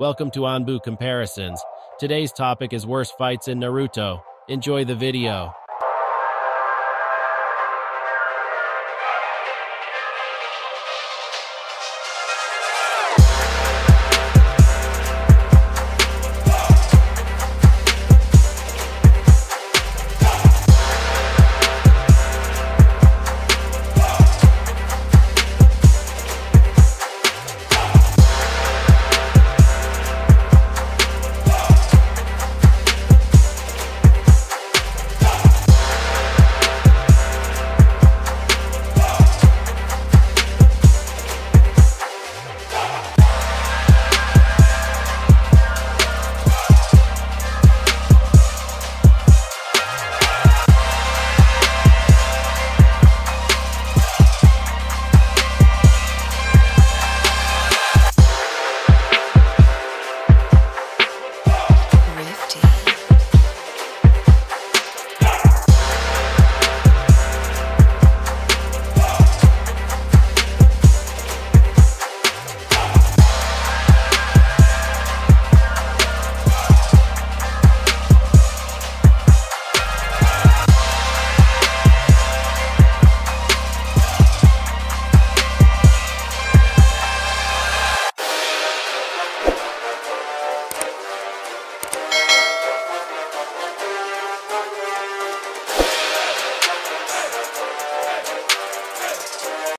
Welcome to Anbu Comparisons. Today's topic is worst fights in Naruto. Enjoy the video.